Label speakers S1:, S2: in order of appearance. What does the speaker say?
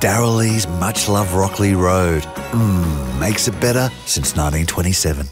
S1: Darrell Lee's much loved Rockley Road. Mmm, makes it better since 1927.